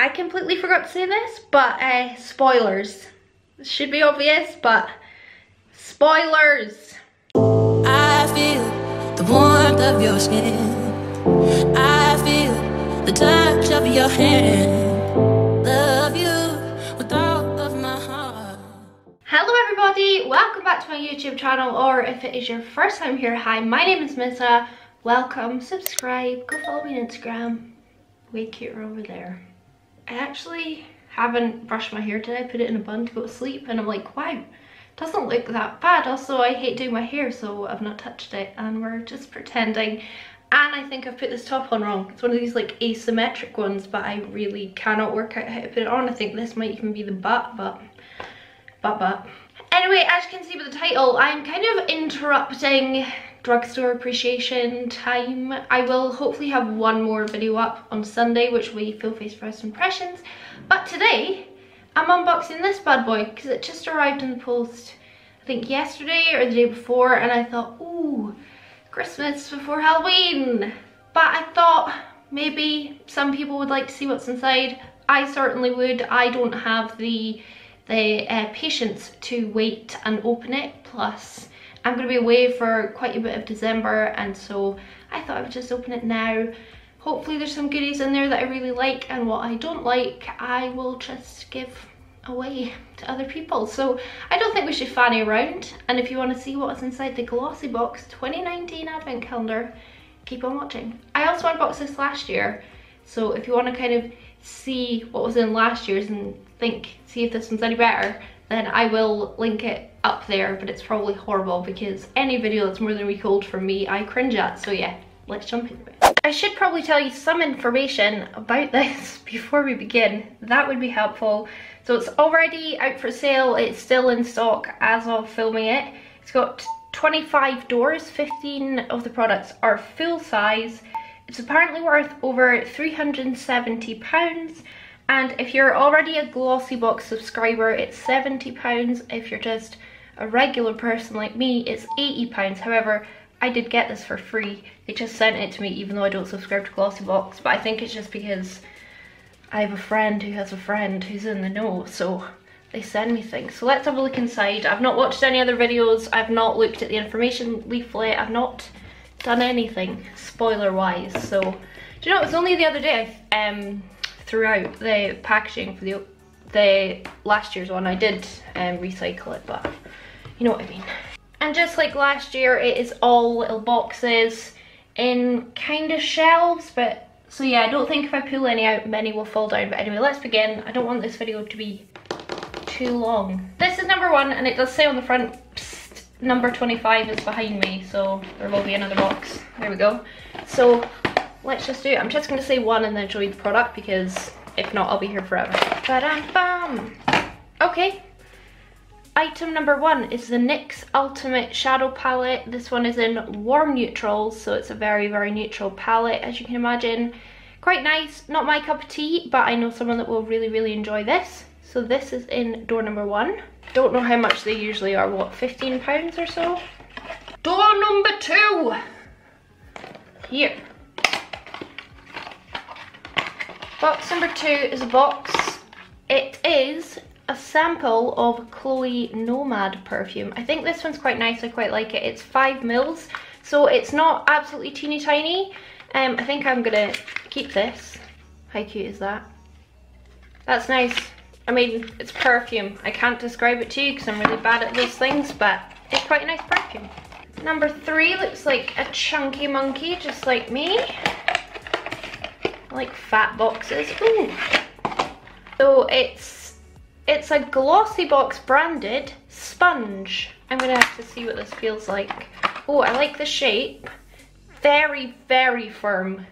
I completely forgot to say this, but uh, spoilers. This should be obvious, but spoilers. I feel the warmth of your skin. I feel the touch of your hand. Love you with all of my heart. Hello everybody, welcome back to my YouTube channel, or if it is your first time here, hi, my name is Missa. Welcome, subscribe, go follow me on Instagram. Way cuter over there. I actually haven't brushed my hair today. I put it in a bun to go to sleep and I'm like, wow, doesn't look that bad. Also, I hate doing my hair, so I've not touched it and we're just pretending. And I think I've put this top on wrong. It's one of these like asymmetric ones, but I really cannot work out how to put it on. I think this might even be the butt, but, but, but. Anyway, as you can see with the title, I'm kind of interrupting drugstore appreciation time. I will hopefully have one more video up on Sunday, which will be Full Face First Impressions. But today, I'm unboxing this bad boy because it just arrived in the post, I think yesterday or the day before, and I thought, ooh, Christmas before Halloween. But I thought maybe some people would like to see what's inside. I certainly would. I don't have the the uh, patience to wait and open it. Plus, I'm going to be away for quite a bit of December and so I thought I would just open it now. Hopefully there's some goodies in there that I really like and what I don't like I will just give away to other people. So I don't think we should fanny around and if you want to see what's inside the Glossy Box 2019 advent calendar keep on watching. I also unboxed this last year so if you want to kind of see what was in last year's and think see if this one's any better then I will link it up there, but it's probably horrible because any video that's more than a week old for me, I cringe at. So yeah, let's jump into it. I should probably tell you some information about this before we begin. That would be helpful. So it's already out for sale. It's still in stock as of filming it. It's got 25 doors, 15 of the products are full size. It's apparently worth over 370 pounds and if you're already a Glossybox subscriber, it's £70. If you're just a regular person like me, it's £80. However, I did get this for free. They just sent it to me even though I don't subscribe to Glossybox. But I think it's just because I have a friend who has a friend who's in the know. So they send me things. So let's have a look inside. I've not watched any other videos. I've not looked at the information leaflet. I've not done anything spoiler wise. So do you know, it was only the other day I um, throughout the packaging for the the last year's one. I did um, recycle it, but you know what I mean. And just like last year, it is all little boxes in kind of shelves, but so yeah, I don't think if I pull any out, many will fall down. But anyway, let's begin. I don't want this video to be too long. This is number one, and it does say on the front, psst, number 25 is behind me, so there will be another box. There we go. So let's just do it. I'm just going to say one and then show you the product because if not, I'll be here forever. Ba-dam-bam! Okay. Item number one is the NYX Ultimate Shadow Palette. This one is in warm neutrals, so it's a very, very neutral palette, as you can imagine. Quite nice, not my cup of tea, but I know someone that will really, really enjoy this. So this is in door number one. Don't know how much they usually are, what, 15 pounds or so? Door number two! Here. Box number two is a box. It is a sample of Chloe Nomade perfume. I think this one's quite nice, I quite like it. It's five mils, so it's not absolutely teeny tiny. Um, I think I'm gonna keep this. How cute is that? That's nice. I mean, it's perfume. I can't describe it to you because I'm really bad at those things, but it's quite a nice perfume. Number three looks like a chunky monkey, just like me like fat boxes. Ooh. So it's it's a Glossy Box branded sponge. I'm gonna have to see what this feels like. Oh, I like the shape. Very, very firm.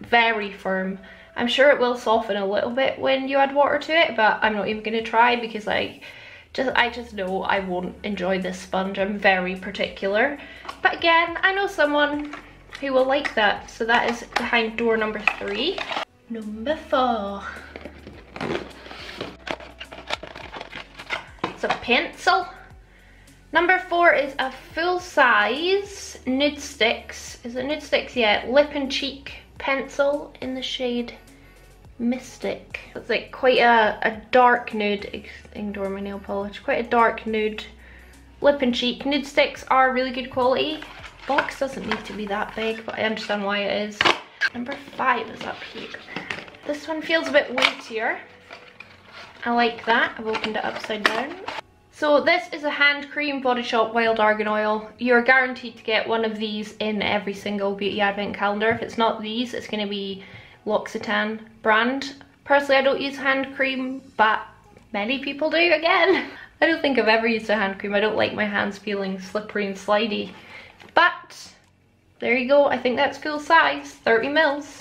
Very firm. I'm sure it will soften a little bit when you add water to it, but I'm not even gonna try because I just I just know I won't enjoy this sponge. I'm very particular. But again, I know someone who will like that. So that is behind door number three. Number four. It's a pencil. Number four is a full size Nudestix. Is it Nudestix? Yeah, lip and cheek pencil in the shade Mystic. It's like quite a, a dark nude, ignore my nail polish, quite a dark nude lip and cheek. Nudestix are really good quality. Box doesn't need to be that big, but I understand why it is. Number five is up here. This one feels a bit weightier. I like that. I've opened it upside down. So this is a hand cream Body Shop Wild Argan Oil. You're guaranteed to get one of these in every single Beauty Advent calendar. If it's not these, it's going to be L'Occitane brand. Personally, I don't use hand cream, but many people do again. I don't think I've ever used a hand cream. I don't like my hands feeling slippery and slidey. But there you go. I think that's full size, 30 mils.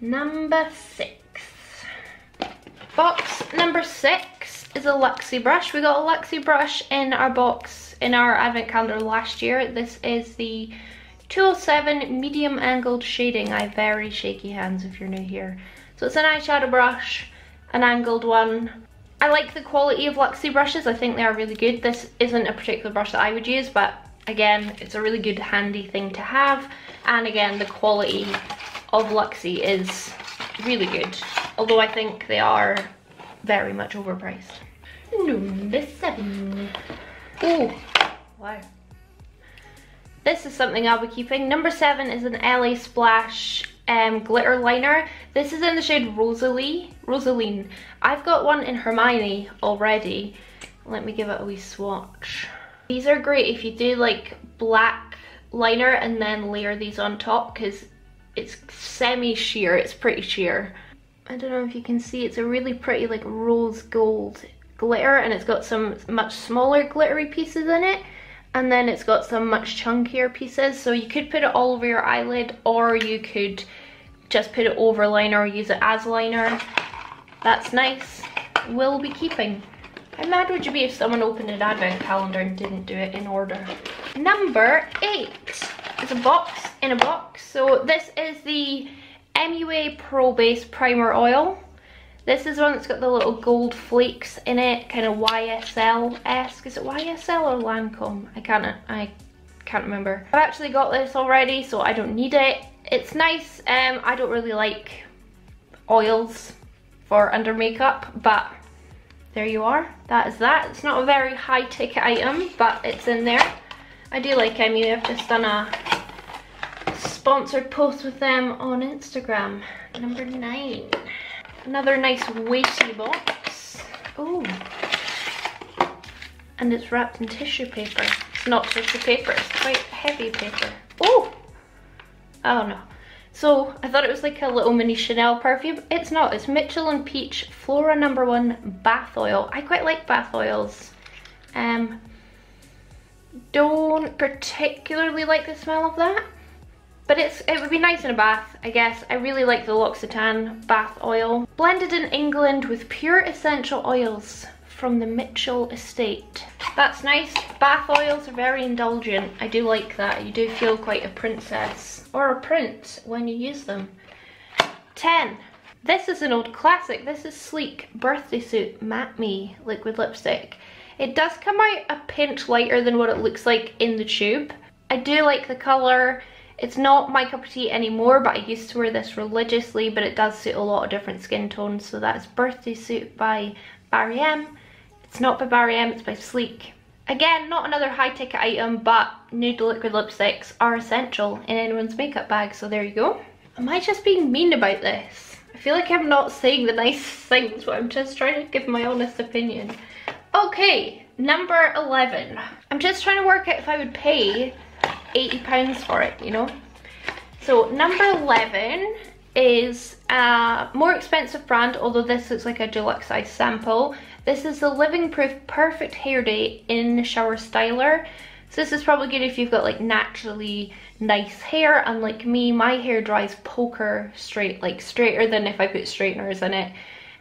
Number six. Box number six is a Luxie brush. We got a Luxie brush in our box in our advent calendar last year. This is the 207 medium angled shading. I have very shaky hands if you're new here. So it's an eyeshadow brush, an angled one. I like the quality of Luxie brushes. I think they are really good. This isn't a particular brush that I would use, but again, it's a really good handy thing to have. And again, the quality of Luxie is really good. Although I think they are very much overpriced. Number seven. Oh, wow. This is something I'll be keeping. Number seven is an LA Splash um, glitter liner. This is in the shade Rosalie, Rosaline. I've got one in Hermione already. Let me give it a wee swatch. These are great if you do like black liner and then layer these on top because it's semi-sheer, it's pretty sheer. I don't know if you can see, it's a really pretty like rose gold glitter and it's got some much smaller glittery pieces in it and then it's got some much chunkier pieces so you could put it all over your eyelid or you could just put it over liner or use it as liner. That's nice. We'll be keeping. How mad would you be if someone opened an advent calendar and didn't do it in order? Number eight is a box in a box. So this is the MUA Pro Base Primer Oil. This is one that's got the little gold flakes in it, kind of YSL-esque. Is it YSL or Lancome? I can't, I can't remember. I've actually got this already, so I don't need it. It's nice. Um, I don't really like oils for under makeup, but there you are. That is that. It's not a very high ticket item, but it's in there. I do like MUA. I've just done a sponsored post with them on Instagram. Number nine. Another nice weighty box. Oh. And it's wrapped in tissue paper. It's not tissue paper, it's quite heavy paper. Oh! Oh no. So I thought it was like a little mini Chanel perfume. It's not, it's Mitchell and Peach Flora number one bath oil. I quite like bath oils. Um, don't particularly like the smell of that. But it's it would be nice in a bath, I guess. I really like the L'Occitane bath oil. Blended in England with pure essential oils from the Mitchell estate. That's nice. Bath oils are very indulgent. I do like that. You do feel quite a princess or a prince when you use them. 10. This is an old classic. This is Sleek Birthday Suit Matte Me liquid lipstick. It does come out a pinch lighter than what it looks like in the tube. I do like the colour. It's not my cup of tea anymore, but I used to wear this religiously, but it does suit a lot of different skin tones. So that is Birthday Suit by Barry M. It's not by Barry M, it's by Sleek. Again, not another high ticket item, but nude liquid lipsticks are essential in anyone's makeup bag, so there you go. Am I just being mean about this? I feel like I'm not saying the nice things, but I'm just trying to give my honest opinion. Okay, number 11. I'm just trying to work out if I would pay 80 pounds for it, you know? So number 11 is a more expensive brand, although this looks like a deluxe size sample. This is the Living Proof Perfect Hair Day in Shower Styler. So this is probably good if you've got like naturally nice hair. Unlike me, my hair dries poker straight, like straighter than if I put straighteners in it.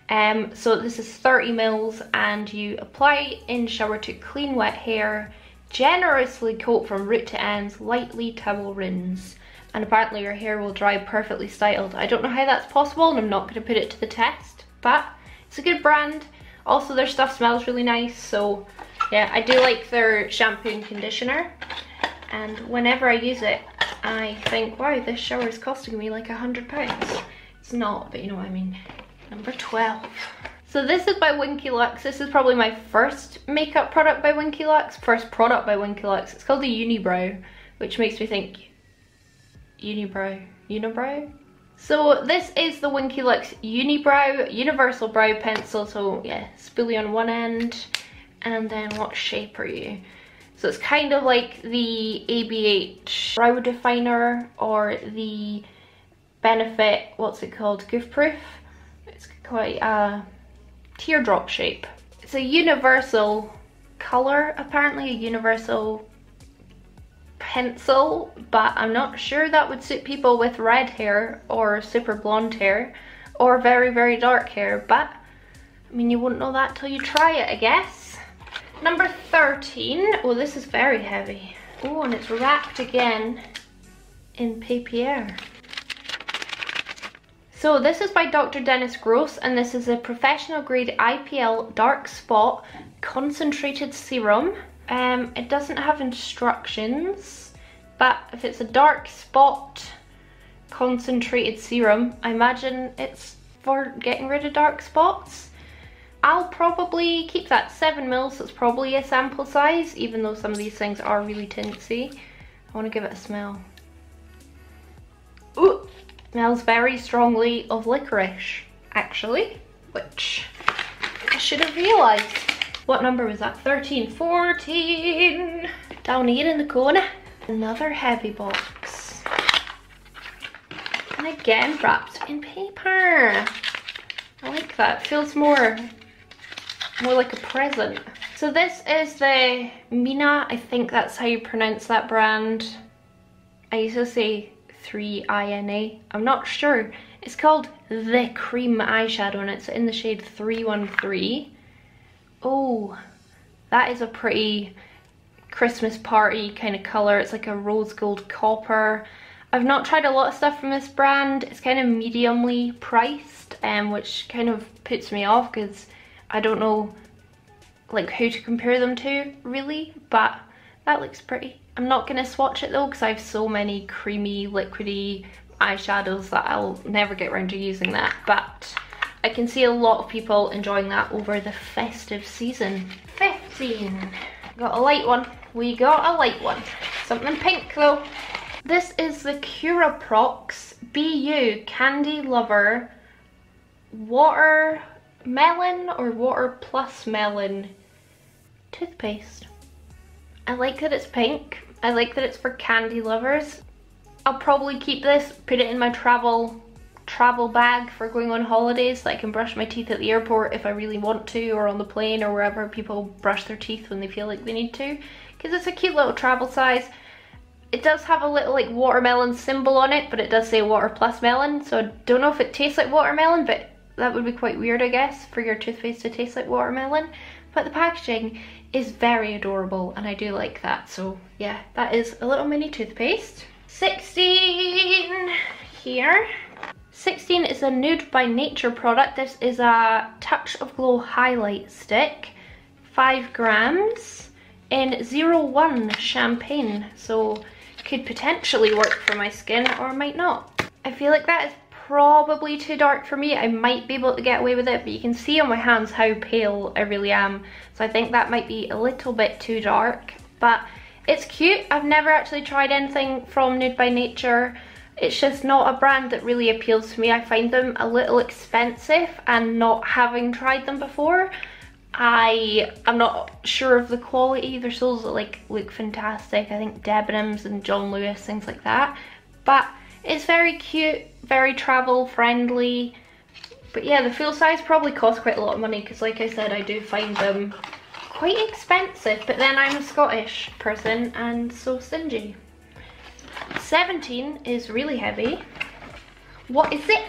Um, so this is 30 mils and you apply in shower to clean wet hair Generously coat from root to ends, lightly towel rinse. And apparently your hair will dry perfectly styled. I don't know how that's possible and I'm not going to put it to the test. But it's a good brand. Also their stuff smells really nice. So yeah, I do like their shampoo and conditioner. And whenever I use it, I think, wow, this shower is costing me like a hundred pounds. It's not, but you know what I mean. Number 12. So this is by Winky Lux. This is probably my first makeup product by Winky Lux. First product by Winky Lux. It's called the Unibrow, which makes me think Unibrow. Unibrow? So this is the Winky Lux Unibrow Universal Brow Pencil. So yeah, spoolie on one end. And then what shape are you? So it's kind of like the ABH Brow Definer or the Benefit, what's it called, Goof Proof. It's quite a teardrop shape. It's a universal colour, apparently a universal pencil, but I'm not sure that would suit people with red hair or super blonde hair or very, very dark hair, but I mean, you wouldn't know that till you try it, I guess. Number 13, oh, this is very heavy. Oh, and it's wrapped again in papier. So this is by Dr. Dennis Gross and this is a professional grade IPL dark spot concentrated serum. Um, it doesn't have instructions, but if it's a dark spot concentrated serum, I imagine it's for getting rid of dark spots. I'll probably keep that 7 mils, it's probably a sample size, even though some of these things are really tinsy. I want to give it a smell. Ooh, smells very strongly of licorice, actually, which I should have realised. What number was that? 13, 14. Down here in the corner. Another heavy box. And again, wrapped in paper. I like that. Feels more, more like a present. So this is the Mina. I think that's how you pronounce that brand. I used to say 3INA. I'm not sure. It's called The Cream Eyeshadow and it's in the shade 313. Oh, that is a pretty Christmas party kind of colour. It's like a rose gold copper. I've not tried a lot of stuff from this brand. It's kind of mediumly priced, um, which kind of puts me off because I don't know like who to compare them to really, but that looks pretty. I'm not going to swatch it though because I have so many creamy, liquidy eyeshadows that I'll never get around to using that. But I can see a lot of people enjoying that over the festive season. 15. Got a light one. We got a light one. Something pink though. This is the Curaprox Be You Candy Lover Water Melon or Water Plus Melon toothpaste. I like that it's pink. I like that it's for candy lovers. I'll probably keep this, put it in my travel travel bag for going on holidays so I can brush my teeth at the airport if I really want to or on the plane or wherever people brush their teeth when they feel like they need to because it's a cute little travel size. It does have a little like watermelon symbol on it but it does say water plus melon so I don't know if it tastes like watermelon but that would be quite weird I guess for your toothpaste to taste like watermelon but the packaging is very adorable and I do like that. So yeah, that is a little mini toothpaste. 16 here. 16 is a Nude by Nature product. This is a Touch of Glow highlight stick. 5 grams in 01 champagne. So could potentially work for my skin or might not. I feel like that is probably too dark for me. I might be able to get away with it, but you can see on my hands how pale I really am. So I think that might be a little bit too dark, but it's cute. I've never actually tried anything from Nude by Nature. It's just not a brand that really appeals to me. I find them a little expensive and not having tried them before, I am not sure of the quality. Their soles like look fantastic. I think Debenhams and John Lewis, things like that. But it's very cute, very travel friendly. But yeah, the full size probably cost quite a lot of money because like I said, I do find them quite expensive. But then I'm a Scottish person and so stingy. 17 is really heavy. What is it?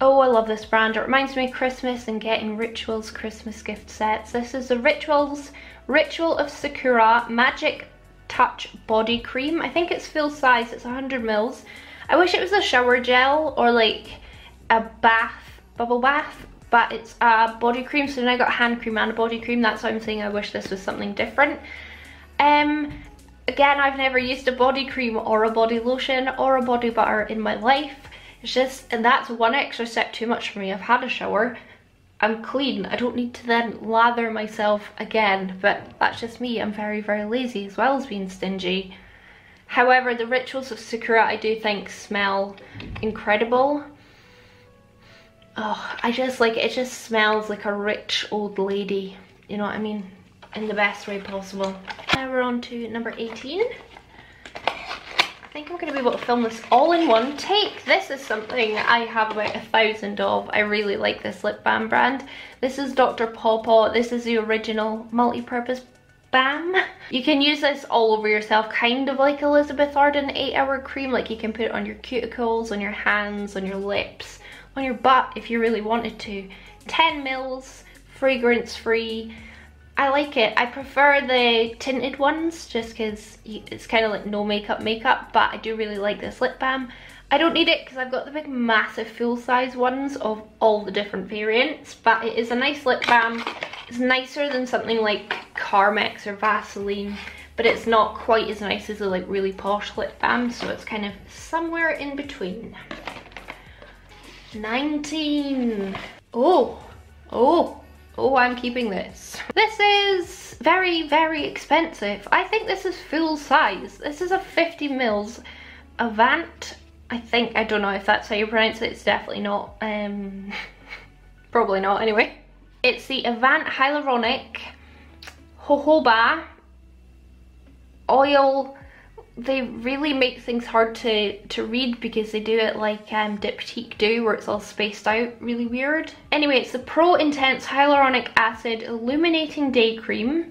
Oh, I love this brand. It reminds me of Christmas and getting Rituals Christmas gift sets. This is the Rituals Ritual of Sakura Magic Touch Body Cream. I think it's full size. It's 100 mils. I wish it was a shower gel or like a bath, bubble bath, but it's a body cream. So then I got a hand cream and a body cream. That's why I'm saying I wish this was something different. Um, again, I've never used a body cream or a body lotion or a body butter in my life. It's just, and that's one extra step too much for me. I've had a shower, I'm clean. I don't need to then lather myself again, but that's just me. I'm very, very lazy as well as being stingy. However, the Rituals of Sakura I do think smell incredible. Oh, I just like, it just smells like a rich old lady. You know what I mean? In the best way possible. Now we're on to number 18. I think I'm going to be able to film this all in one take. This is something I have about a thousand of. I really like this lip balm brand. This is Dr. Pawpaw. This is the original multi-purpose balm. You can use this all over yourself, kind of like Elizabeth Arden 8 Hour Cream. Like you can put it on your cuticles, on your hands, on your lips, on your butt if you really wanted to. 10 mils, fragrance free I like it. I prefer the tinted ones just because it's kind of like no makeup makeup, but I do really like this lip balm. I don't need it because I've got the big massive full size ones of all the different variants, but it is a nice lip balm. It's nicer than something like Carmex or Vaseline, but it's not quite as nice as a like really posh lip balm, so it's kind of somewhere in between. 19. Oh, oh, Oh, I'm keeping this. This is very, very expensive. I think this is full size. This is a 50 mils Avant. I think, I don't know if that's how you pronounce it. It's definitely not. Um, probably not anyway. It's the Avant Hyaluronic Jojoba Oil they really make things hard to, to read because they do it like um, Diptyque do where it's all spaced out really weird. Anyway, it's the Pro Intense Hyaluronic Acid Illuminating Day Cream.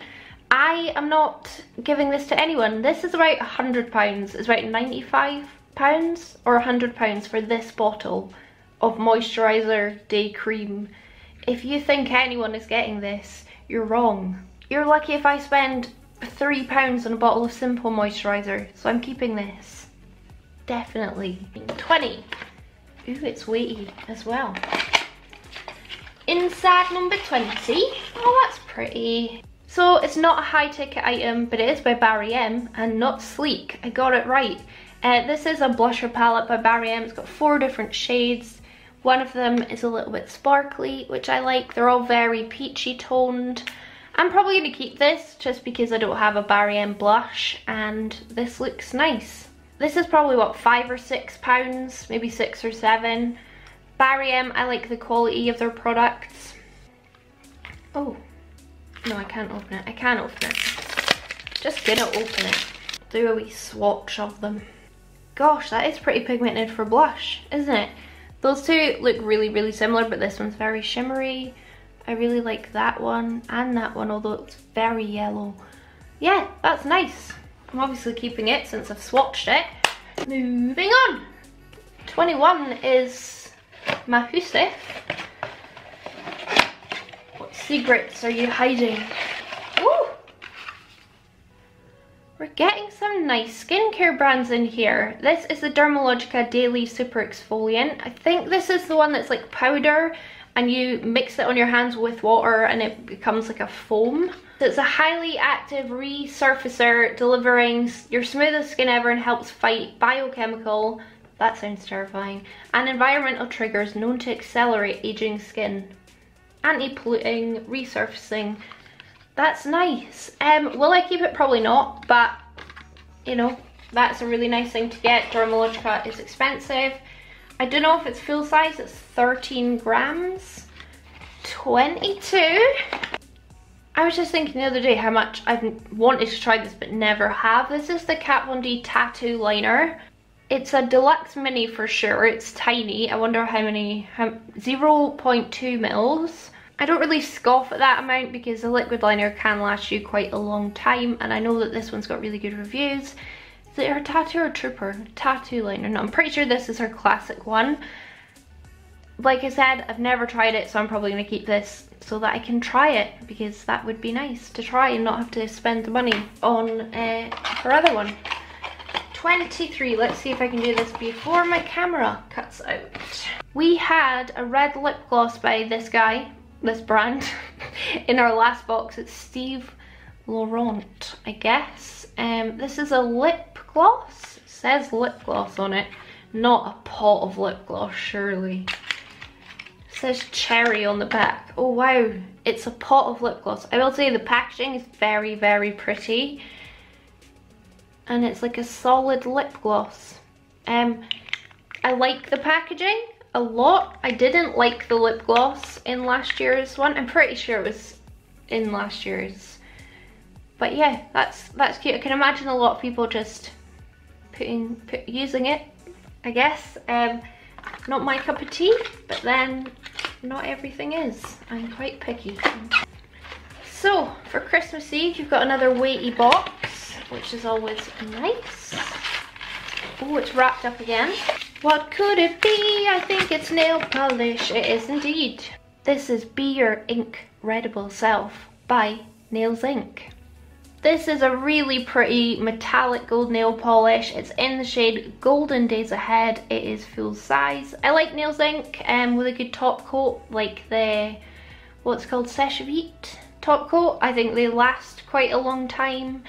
I am not giving this to anyone. This is about £100. It's about £95 or £100 for this bottle of moisturiser day cream. If you think anyone is getting this, you're wrong. You're lucky if I spend three pounds on a bottle of simple moisturizer. So i'm keeping this definitely 20 Ooh, it's weighty as well. Inside number 20 oh that's pretty. So it's not a high ticket item but it is by Barry M and not sleek. I got it right. Uh, this is a blusher palette by Barry M. It's got four different shades. One of them is a little bit sparkly which I like. They're all very peachy toned I'm probably going to keep this just because I don't have a Barry M blush and this looks nice. This is probably what, five or six pounds, maybe six or seven. Barry M, I like the quality of their products. Oh, no I can't open it, I can't open it. Just gonna open it. Do a wee swatch of them. Gosh, that is pretty pigmented for blush, isn't it? Those two look really, really similar, but this one's very shimmery. I really like that one and that one, although it's very yellow. Yeah, that's nice. I'm obviously keeping it since I've swatched it. Moving on. 21 is Mahusif. What secrets are you hiding? Ooh. We're getting some nice skincare brands in here. This is the Dermalogica Daily Super Exfoliant. I think this is the one that's like powder and you mix it on your hands with water and it becomes like a foam. It's a highly active resurfacer delivering your smoothest skin ever and helps fight biochemical, that sounds terrifying, and environmental triggers known to accelerate aging skin. Anti-polluting, resurfacing, that's nice. Um, will I keep it? Probably not, but you know, that's a really nice thing to get. Dermalogica is expensive. I don't know if it's full size, it's 13 grams. 22? I was just thinking the other day how much I've wanted to try this but never have. This is the Kat Von D Tattoo Liner. It's a deluxe mini for sure, it's tiny. I wonder how many, 0.2 mils. I don't really scoff at that amount because the liquid liner can last you quite a long time and I know that this one's got really good reviews. Her tattoo or trooper? Tattoo liner. No, I'm pretty sure this is her classic one. Like I said, I've never tried it, so I'm probably going to keep this so that I can try it because that would be nice to try and not have to spend the money on uh, her other one. 23, let's see if I can do this before my camera cuts out. We had a red lip gloss by this guy, this brand, in our last box. It's Steve Laurant, I guess. Um, this is a lip gloss. It says lip gloss on it. not a pot of lip gloss, surely. It says cherry on the back. Oh wow, it's a pot of lip gloss. I will say the packaging is very, very pretty. And it's like a solid lip gloss. Um, I like the packaging a lot. I didn't like the lip gloss in last year's one. I'm pretty sure it was in last year's. But yeah, that's that's cute. I can imagine a lot of people just putting put, using it, I guess. Um, not my cup of tea, but then not everything is. I'm quite picky. So, for Christmas Eve, you've got another weighty box, which is always nice. Oh, it's wrapped up again. What could it be? I think it's nail polish. It is indeed. This is Be Your Ink Readable Self by Nails Inc. This is a really pretty metallic gold nail polish. It's in the shade Golden Days Ahead. It is full size. I like Nails Inc um, with a good top coat, like the, what's called Sèche top coat. I think they last quite a long time.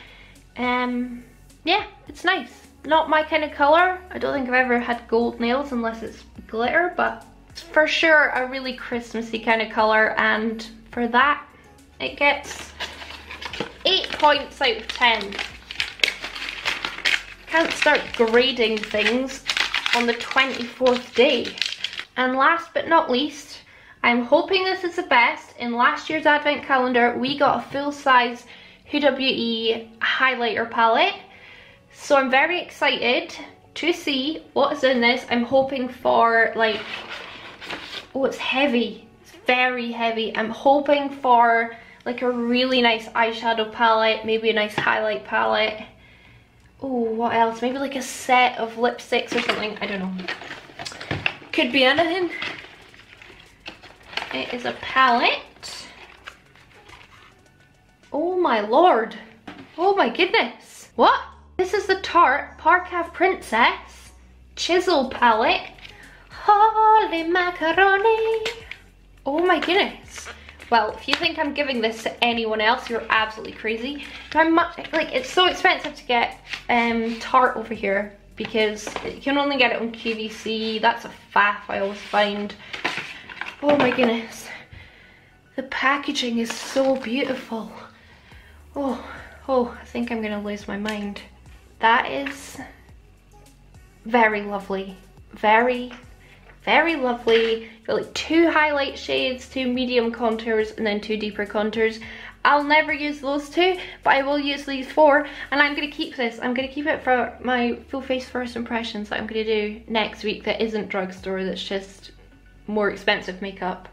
Um, yeah, it's nice. Not my kind of colour. I don't think I've ever had gold nails unless it's glitter, but it's for sure a really Christmassy kind of colour and for that it gets 8 points out of 10. Can't start grading things on the 24th day. And last but not least, I'm hoping this is the best. In last year's advent calendar, we got a full-size Beauty highlighter palette. So I'm very excited to see what is in this. I'm hoping for like, oh it's heavy, it's very heavy. I'm hoping for like a really nice eyeshadow palette, maybe a nice highlight palette. Oh, what else? Maybe like a set of lipsticks or something. I don't know. Could be anything. It is a palette. Oh my lord. Oh my goodness. What? This is the Tarte Park Ave Princess Chisel Palette. Holy macaroni. Oh my goodness. Well, if you think I'm giving this to anyone else, you're absolutely crazy. I'm like, it's so expensive to get um, over here because you can only get it on QVC. That's a faff I always find. Oh my goodness. The packaging is so beautiful. Oh, oh, I think I'm gonna lose my mind. That is very lovely. Very, very lovely. Got like two highlight shades, two medium contours, and then two deeper contours. I'll never use those two, but I will use these four, and I'm gonna keep this. I'm gonna keep it for my full face first impressions that I'm gonna do next week that isn't drugstore, that's just more expensive makeup.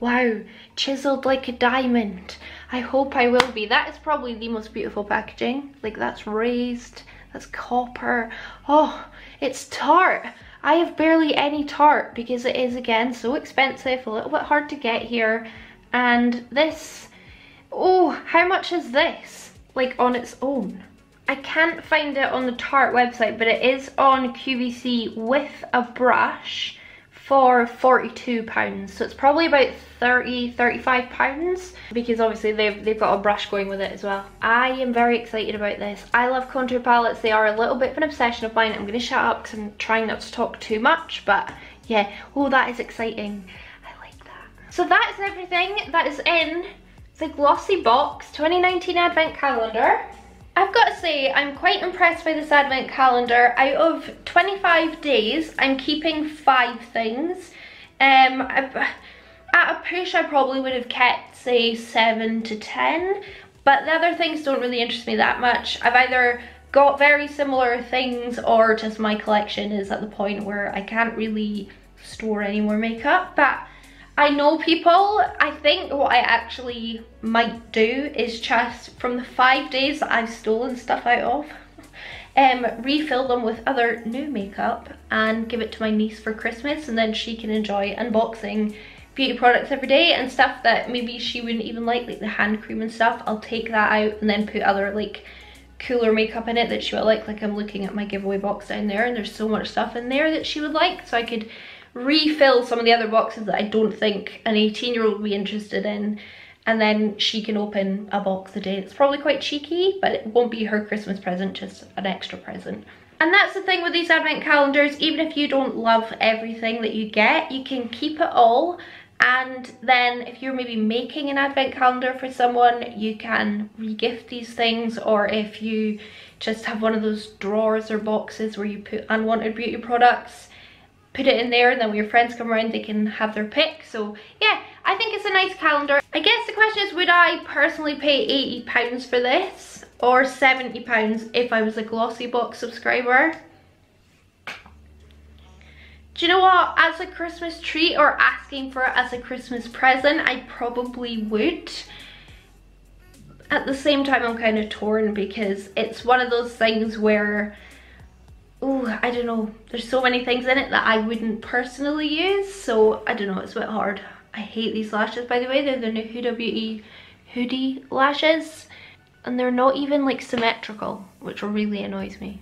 Wow, chiseled like a diamond. I hope I will be. That is probably the most beautiful packaging. Like that's raised, that's copper. Oh, it's Tarte. I have barely any Tarte because it is again so expensive, a little bit hard to get here. And this, oh, how much is this? Like on its own. I can't find it on the Tarte website, but it is on QVC with a brush for 42 pounds. So it's probably about 30 35 pounds because obviously they've they've got a brush going with it as well. I am very excited about this. I love contour palettes. They are a little bit of an obsession of mine. I'm gonna shut up because i'm trying not to talk too much but yeah. Oh that is exciting. I like that. So that is everything. That is in the glossy box 2019 advent calendar I've got to say, I'm quite impressed by this advent calendar. Out of 25 days, I'm keeping five things. Um, at a push, I probably would have kept, say, seven to 10. But the other things don't really interest me that much. I've either got very similar things or just my collection is at the point where I can't really store any more makeup. But I know people, I think what I actually might do is just from the five days that I've stolen stuff out of, um, refill them with other new makeup and give it to my niece for Christmas and then she can enjoy unboxing beauty products every day and stuff that maybe she wouldn't even like, like the hand cream and stuff. I'll take that out and then put other like cooler makeup in it that she will like. Like I'm looking at my giveaway box down there and there's so much stuff in there that she would like so I could refill some of the other boxes that I don't think an 18 year old would be interested in and then she can open a box a day. It's probably quite cheeky, but it won't be her Christmas present, just an extra present. And that's the thing with these advent calendars, even if you don't love everything that you get, you can keep it all and then if you're maybe making an advent calendar for someone you can regift these things or if you just have one of those drawers or boxes where you put unwanted beauty products put it in there and then when your friends come around they can have their pick so yeah I think it's a nice calendar I guess the question is would I personally pay 80 pounds for this or 70 pounds if I was a glossy box subscriber do you know what? As a Christmas treat or asking for it as a Christmas present, I probably would. At the same time, I'm kind of torn because it's one of those things where, oh, I don't know. There's so many things in it that I wouldn't personally use. So I don't know, it's a bit hard. I hate these lashes, by the way. They're the new Huda Beauty Hoodie lashes. And they're not even like symmetrical, which really annoys me.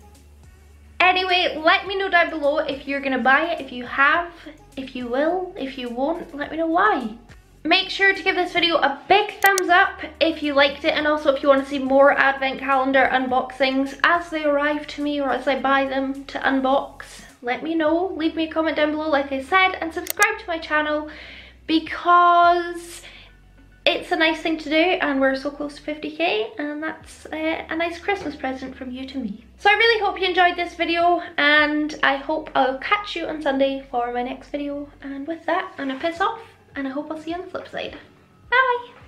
Anyway, let me know down below if you're gonna buy it, if you have, if you will, if you won't, let me know why. Make sure to give this video a big thumbs up if you liked it and also if you want to see more advent calendar unboxings as they arrive to me or as I buy them to unbox. Let me know, leave me a comment down below like I said and subscribe to my channel because it's a nice thing to do and we're so close to 50k and that's uh, a nice Christmas present from you to me. So I really hope you enjoyed this video and I hope I'll catch you on Sunday for my next video and with that I'm gonna piss off and I hope I'll see you on the flip side. Bye!